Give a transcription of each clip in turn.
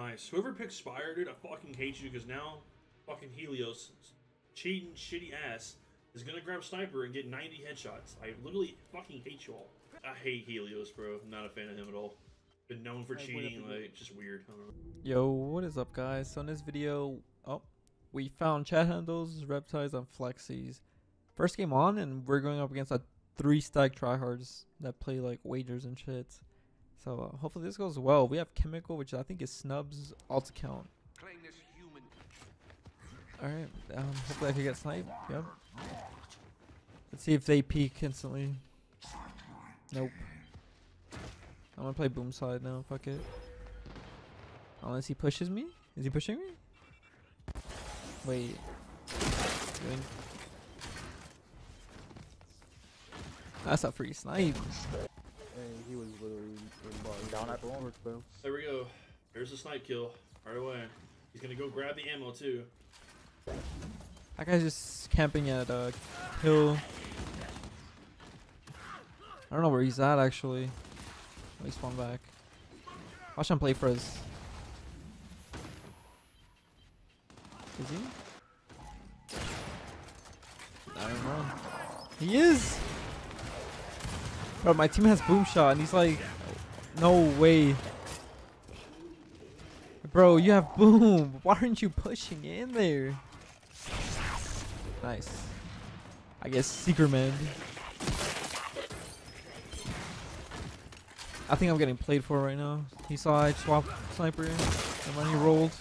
Nice. Whoever picked Spire, dude, I fucking hate you because now fucking Helios, cheating shitty ass, is gonna grab Sniper and get 90 headshots. I literally fucking hate you all. I hate Helios, bro. I'm not a fan of him at all. Been known for cheating, like, just weird. I don't know. Yo, what is up, guys? So in this video, oh, we found chat handles, reptiles, and flexies. First game on, and we're going up against a three stack tryhards that play like wagers and shit. So uh, hopefully this goes well. We have chemical, which I think is Snub's alt account. All right, um, hopefully I can get sniped. Yep. Let's see if they peek instantly. Nope. I'm gonna play boom side now. Fuck it. Unless he pushes me? Is he pushing me? Wait. That's a free snipe. And he was literally in bar. Down at the work, bro. There we go. There's the snipe kill right away. He's gonna go grab the ammo too. That guy's just camping at uh hill. I don't know where he's at actually. Let me spawn back. Watch him play for us. Is he? I don't know. He is! Bro, my team has boom shot and he's like, no way. Bro, you have boom. Why aren't you pushing in there? Nice. I guess Secret Man. I think I'm getting played for right now. He saw I swapped sniper and when he rolled.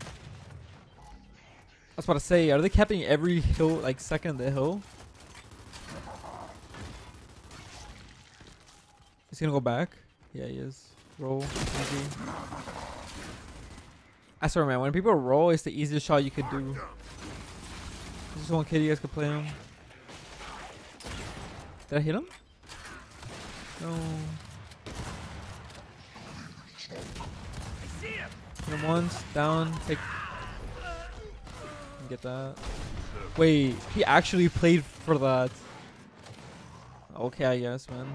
I was about to say, are they capping every hill, like second of the hill? He's gonna go back. Yeah, he is. Roll. Easy. I swear, man, when people roll, it's the easiest shot you could do. There's just one kid you guys could play him. Did I hit him? No. Hit him once, down, take. Get that. Wait, he actually played for that. Okay, I guess, man.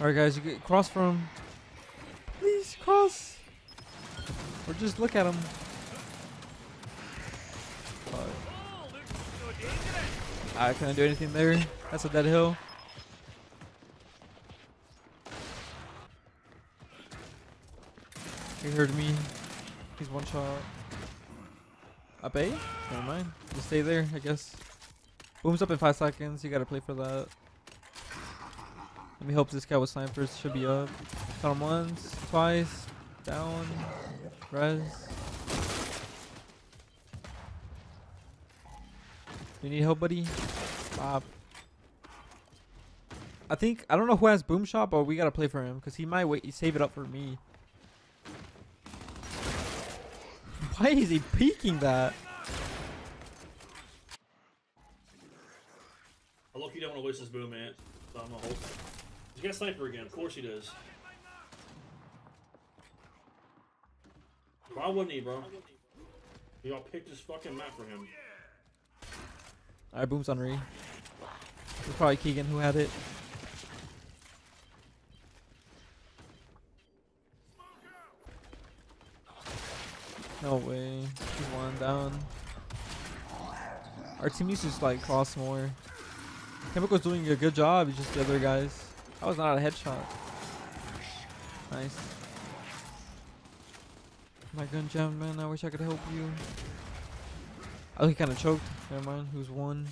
Alright, guys, you get cross from. Please cross. Or just look at him. I couldn't do anything there. That's a dead hill. He heard me. He's one shot. Up A? Never mind. Just stay there, I guess. Boom's up in five seconds. You gotta play for that. Let me hope this guy with snipers should be up. Got him once, twice, down, res. You need help, buddy? Stop. I think I don't know who has boom shot, but we gotta play for him because he might wait save it up for me. Why is he peeking that? I look, you don't want to waste this boom, man. So I'm gonna hold. Got sniper again. Of course he does. Why wouldn't he, bro? Y'all picked this fucking map for him. Alright, boom's on re. It's probably Keegan who had it. No way. One down. Our team needs to just like cross more. Chemical's doing a good job, it's just the other guys. That was not a headshot. Nice. My gun jammed, man. I wish I could help you. Oh, he kind of choked. Never mind. Who's one?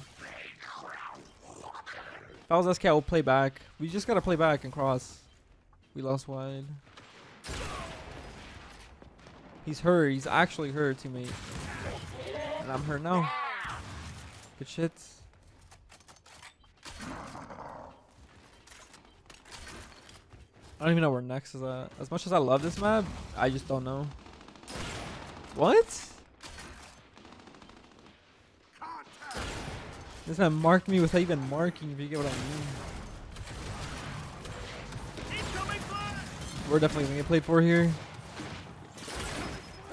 If I was SK, I would play back. We just gotta play back and cross. We lost wide. He's hurt. He's actually hurt, teammate. And I'm hurt now. Good shit. I don't even know where next is at. As much as I love this map, I just don't know. What? This man marked me without even marking, if you get what I mean. We're definitely gonna get played for here.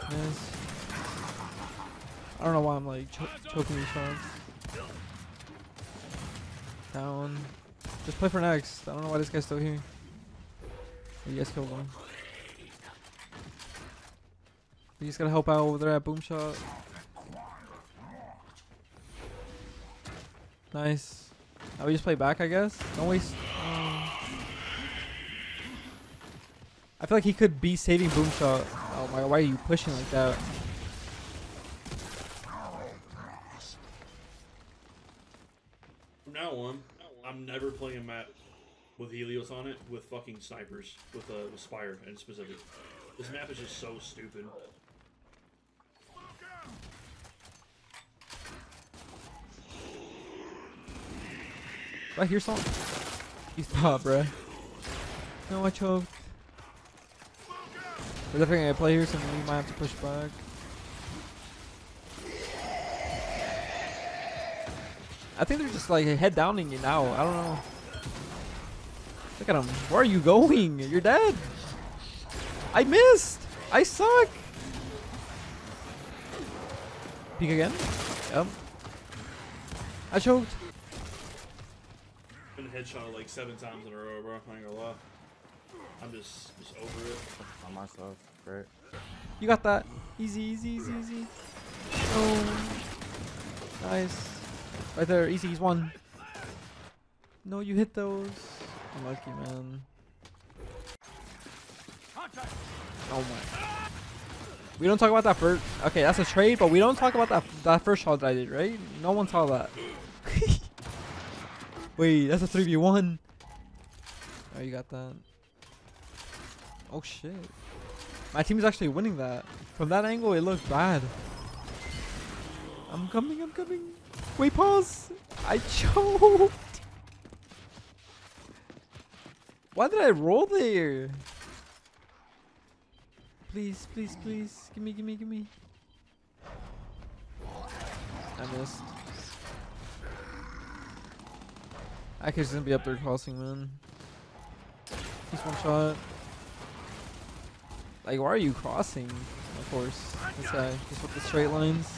Yes. I don't know why I'm like cho choking these shots. Down. Just play for next. I don't know why this guy's still here. You guys killed him. You just gotta help out over there at boom shot. Nice. Now we just play back, I guess. Don't waste. Um, I feel like he could be saving boom shot. Oh my! Why are you pushing like that? From now on, I'm never playing a with Helios on it with fucking snipers with uh, with Spire in specific. This map is just so stupid. I hear something? He's not, bruh. No, I choked. We're definitely gonna play here, so we might have to push back. I think they're just like head downing you now. I don't know. Look at him. Where are you going? You're dead. I missed. I suck. Peek again. Yep. I choked. Been headshot like seven times in a row, bro. I ain't gonna lie. I'm just just over it. On myself. Great. You got that. Easy, easy, easy, easy. Oh. Nice. Right there. Easy. He's one. No, you hit those. Unlucky, man. Oh my. We don't talk about that first. Okay, that's a trade, but we don't talk about that that first shot that I did, right? No one saw that. Wait, that's a 3v1. Oh, you got that. Oh shit. My team is actually winning that. From that angle, it looked bad. I'm coming, I'm coming. Wait, pause. I choked. Why did I roll there? Please, please, please. Gimme, gimme, gimme. I missed. I could just be up there crossing, man. He's one shot. Like, why are you crossing? Of course, this guy just with the straight lines.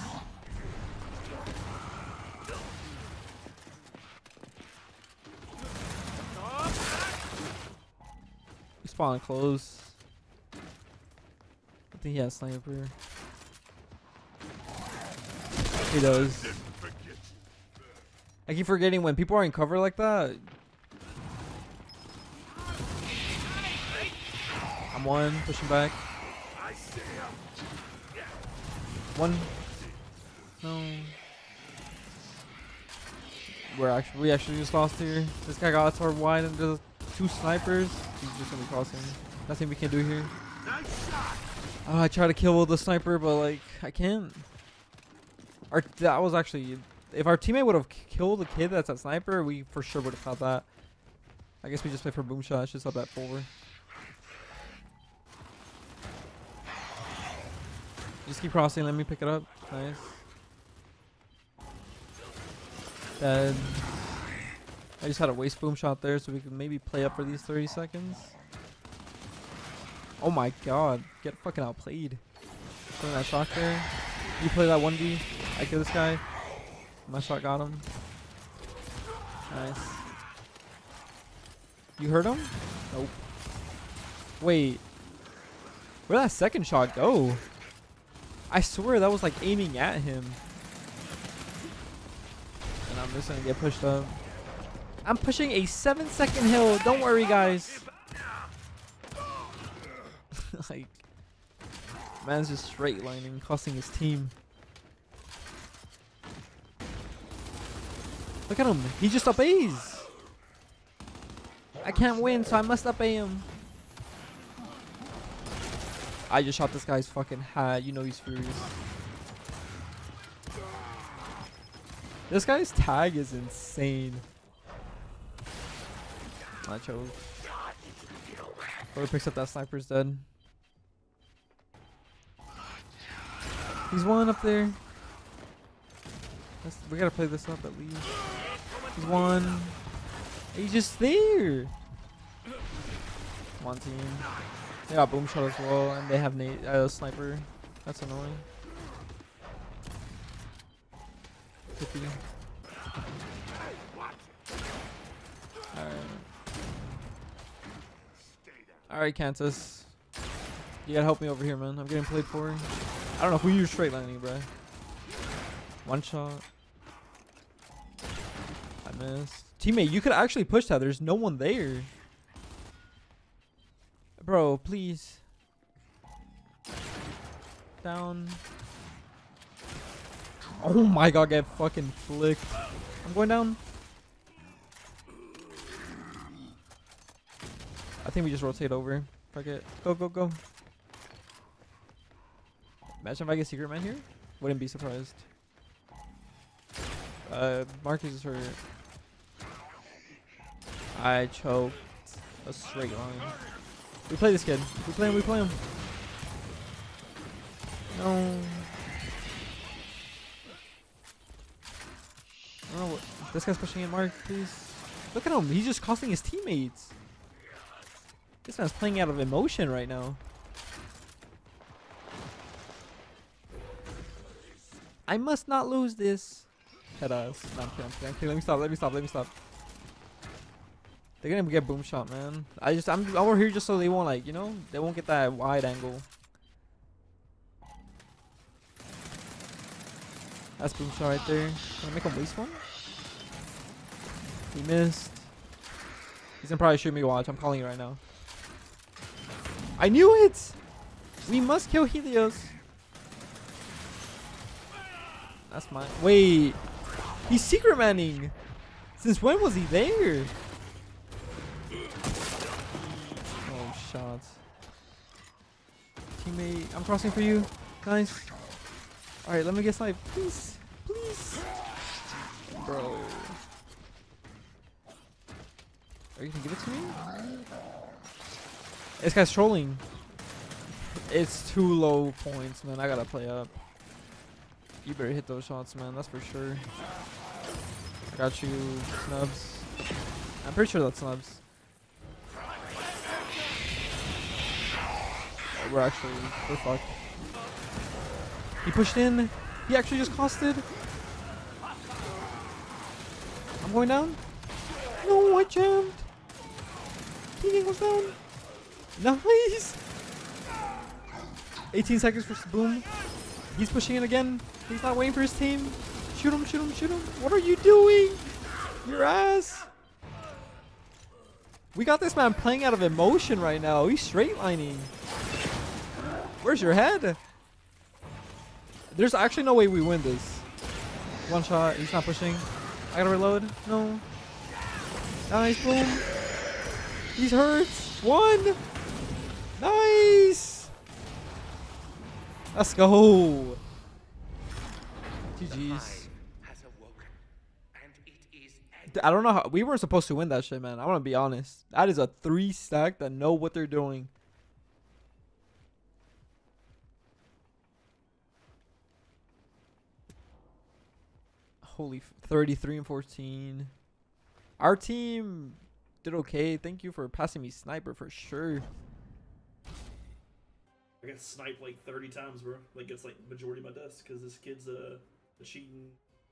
He spawned close. I think he has sniper. He does. I keep forgetting when people are in cover like that. I'm one, pushing back. One. No. We're actually we actually just lost here. This guy got us our wide and there's two snipers. He's just gonna be crossing. Nothing we can do here. Oh, I try to kill the sniper, but like I can't. Our that was actually if our teammate would have killed the kid that's at sniper, we for sure would have caught that. I guess we just play for boom shots, just up that forward. Just keep crossing, let me pick it up. Nice. Dead. I just had a waste boom shot there so we can maybe play up for these 30 seconds. Oh my god. Get fucking outplayed. Putting that shot there. You play that 1v. I kill this guy. My shot got him. Nice. You heard him? Nope. Wait. Where'd that second shot go? I swear that was like aiming at him. And I'm just gonna get pushed up. I'm pushing a 7 second hill. Don't worry, guys. like, man's just straight lining, costing his team. Look at him. He just obeys. I can't win, so I must obey him. I just shot this guy's fucking hat. You know he's furious. This guy's tag is insane. I chose. Whoever picks up that sniper's dead. He's one up there. Let's, we gotta play this up at least. He's one. He's just there. Come on, team. They got boom shot as well, and they have Nate uh, sniper. That's annoying. 50. Alright. Alright, Kansas. You gotta help me over here, man. I'm getting played for. I don't know who you're straight lining, bro. One shot. I missed. Teammate, you could actually push that. There's no one there. Bro, please. Down. Oh my god, get fucking flicked. I'm going down. I think we just rotate over. Fuck it. Go, go, go. Imagine if I get secret man here. Wouldn't be surprised. Uh, Marcus is hurt. I choked a straight line. We play this kid. We play him. We play him. No. Oh, this guy's pushing in. Mark, please. Look at him. He's just costing his teammates. This man's playing out of emotion right now. I must not lose this. Head ass. No, I'm kidding. Let me stop. Let me stop. Let me stop. They're gonna get boom shot, man. I just I'm over here just so they won't like you know they won't get that wide angle. That's boom shot right there. Can I make him waste one? He missed. He's gonna probably shoot me. Watch. I'm calling it right now. I knew it. We must kill Helios. That's mine. Wait. He's secret manning. Since when was he there? Oh, shots. Teammate, I'm crossing for you. Nice. Alright, let me get sniped. Please. Please. Bro. Are you gonna give it to me? This guy's trolling. It's too low points, man. I gotta play up. You better hit those shots, man. That's for sure. Got you, snubs. I'm pretty sure that's snubs. We're actually, we're fucked. He pushed in. He actually just costed. I'm going down. No, I jammed. Keegan goes down. Nice. 18 seconds for boom. He's pushing it again. He's not waiting for his team. Shoot him, shoot him, shoot him. What are you doing? Your ass. We got this man playing out of emotion right now. He's straight lining. Where's your head? There's actually no way we win this. One shot. He's not pushing. I gotta reload. No. Nice. Boom. He's hurt. One. Nice. Let's go. GG's. I don't know how we weren't supposed to win that shit, man. I want to be honest. That is a three stack that know what they're doing. Holy, 33 and 14. Our team did okay. Thank you for passing me sniper for sure. I got sniped like 30 times, bro. Like it's like majority of my deaths because this kid's a, a cheating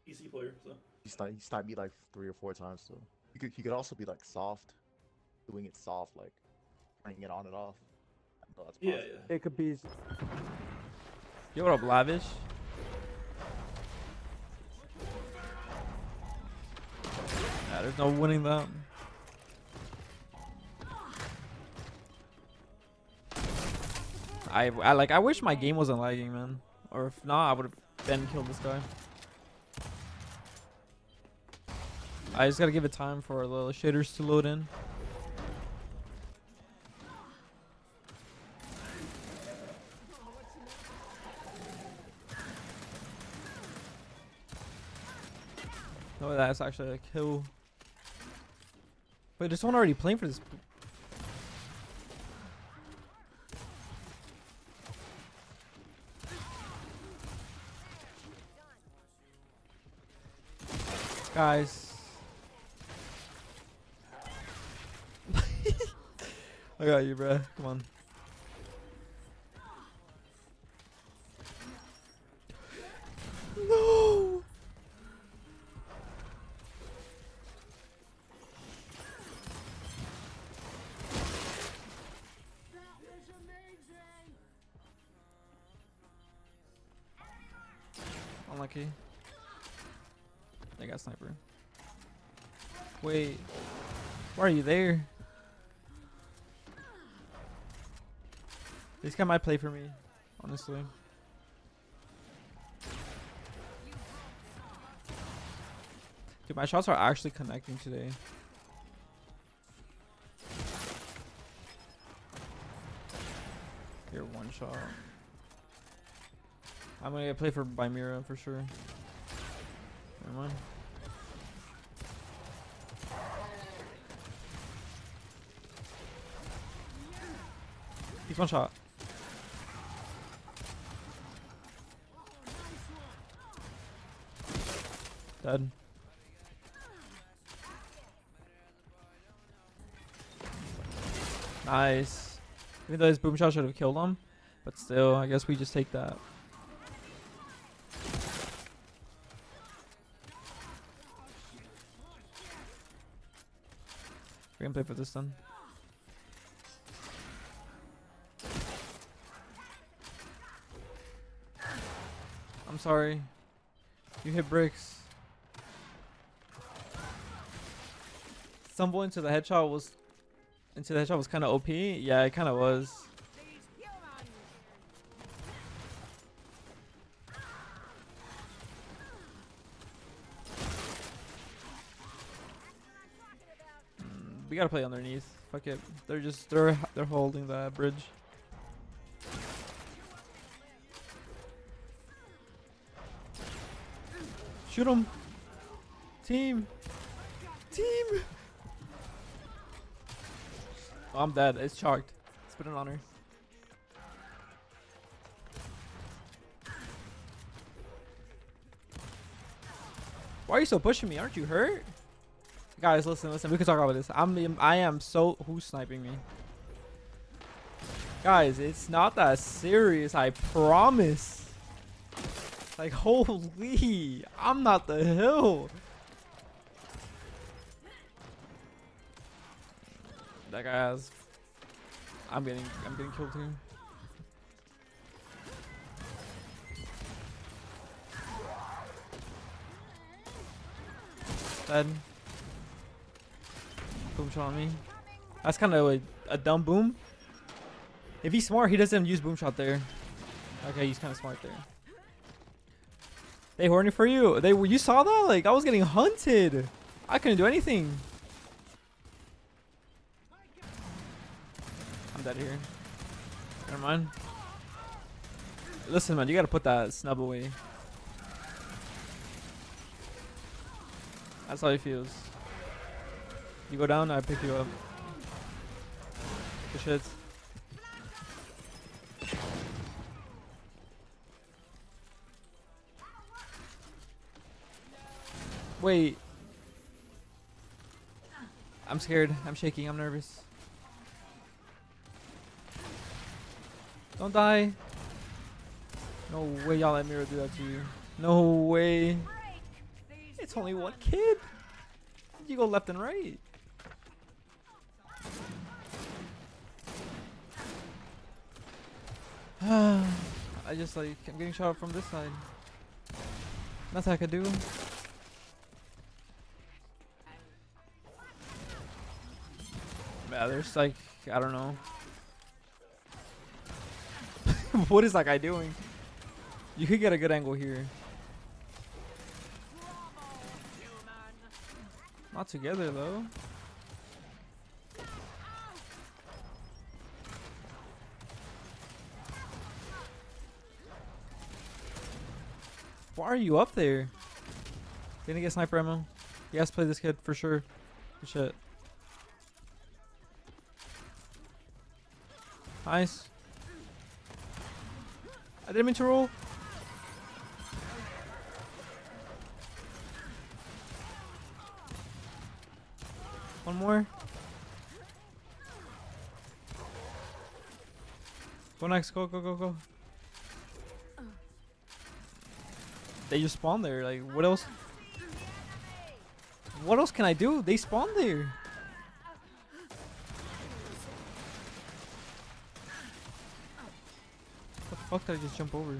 PC player. So He sniped, he sniped me like three or four times. So he could he could also be like soft, doing it soft, like turning it on and off. I that's yeah, yeah. It could be. Yo, what up, Lavish? Yeah, there's no winning that. I, I like. I wish my game wasn't lagging, man. Or if not, I would have been killed this guy. I just gotta give it time for the shaders to load in. No, that's actually a kill. Wait, there's someone already playing for this. Guys. I got you, bro. Come on. Are you there? This guy might play for me, honestly. Dude, my shots are actually connecting today. Here, one shot. I'm gonna get play for Bimira for sure. Never mind. One shot. Dead. Nice. Even though his boom shot should have killed him, but still, I guess we just take that. We're gonna play for this then. I'm sorry. You hit bricks. Stumble into the headshot was into the headshot was kind of OP. Yeah, it kind of was. Mm, we gotta play underneath. Fuck it. They're just they're they're holding the bridge. Shoot him. Team. Team. Oh, I'm dead. It's chalked. It's been an honor. Why are you so pushing me? Aren't you hurt? Guys, listen, listen. We can talk about this. I'm, I am so. Who's sniping me? Guys, it's not that serious. I promise. Like, holy. I'm not the hill. That guy has. I'm getting. I'm getting killed too. Dead. Boom shot on me. That's kind of a, a dumb boom. If he's smart, he doesn't use boom shot there. Okay, he's kind of smart there. They horny for you. They you saw that? Like I was getting hunted. I couldn't do anything. I'm dead here. Never mind. Listen, man, you gotta put that snub away. That's how he feels. You go down, I pick you up. Good shit. Wait. I'm scared. I'm shaking. I'm nervous. Don't die. No way y'all let Mira do that to you. No way. It's only one kid. You go left and right. I just like I'm getting shot from this side. Nothing I could do. Yeah, there's like I don't know. what is that guy doing? You could get a good angle here. Not together though. Why are you up there? Gonna get sniper ammo. Guys play this kid for sure. Shit. Nice. I didn't mean to roll. One more. Go next. Go, go, go, go. They just spawn there. Like, what else? What else can I do? They spawn there. fuck did I just jump over?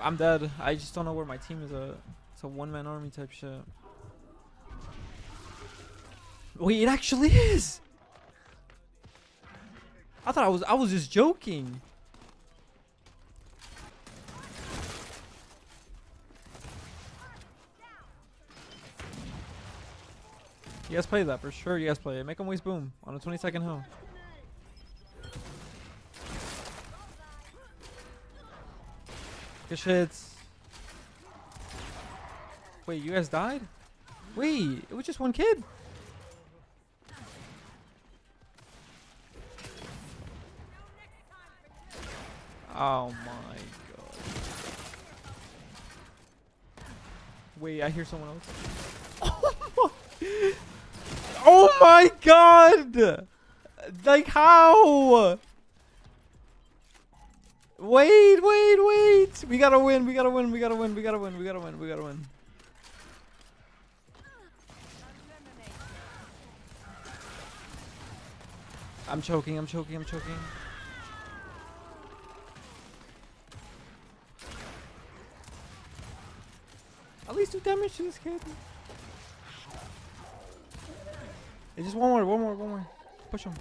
I'm dead. I just don't know where my team is at. It's a one-man army type shit. Wait, it actually is! I thought I was- I was just joking! You guys play that for sure. You guys play it. Make them waste boom on a 20 second hill. Good shits. Wait, you guys died? Wait, it was just one kid. Oh my god. Wait, I hear someone else. Oh my god! Like how? Wait, wait, wait! We gotta win, we gotta win, we gotta win, we gotta win, we gotta win, we gotta win. I'm choking, I'm choking, I'm choking. At least do damage to this kid. Hey, just one more, one more, one more. Push him.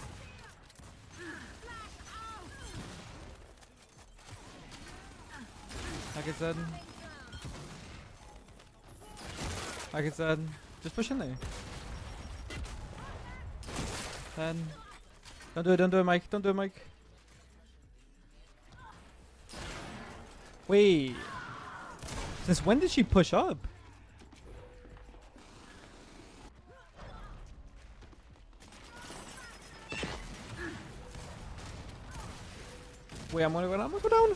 Like I said. Like I said. Just push in there. Ten. Don't do it, don't do it, Mike. Don't do it, Mike. Wait. Since when did she push up? Wait, I'm gonna go down. I'm gonna go down.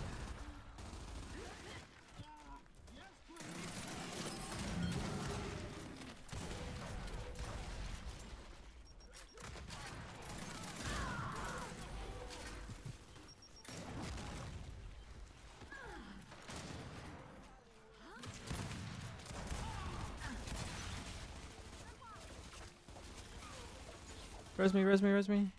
Res me, res me, res me.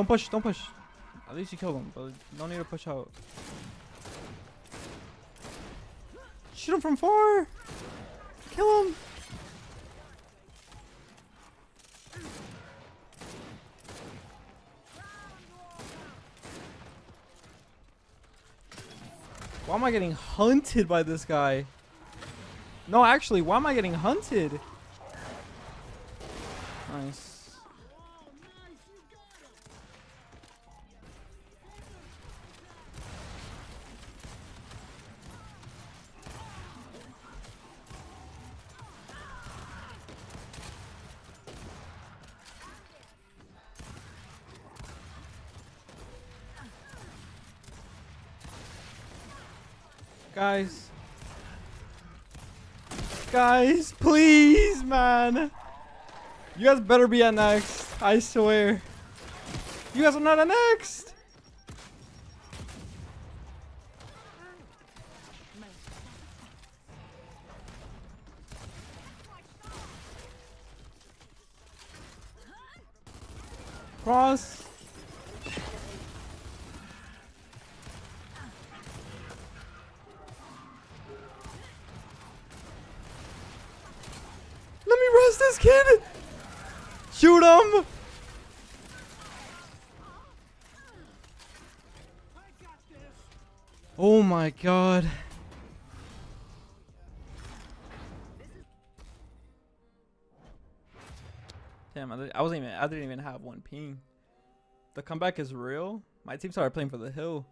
Don't push, don't push. At least you killed him, but no need to push out. Shoot him from far! Kill him! Why am I getting hunted by this guy? No, actually, why am I getting hunted? Nice. Guys better be at next. I swear. You guys are not at next. Cross. Let me rest this kid. Shoot him. Oh my god. Damn, I, wasn't even. I didn't even have one ping. The comeback is real. My team started playing for the hill.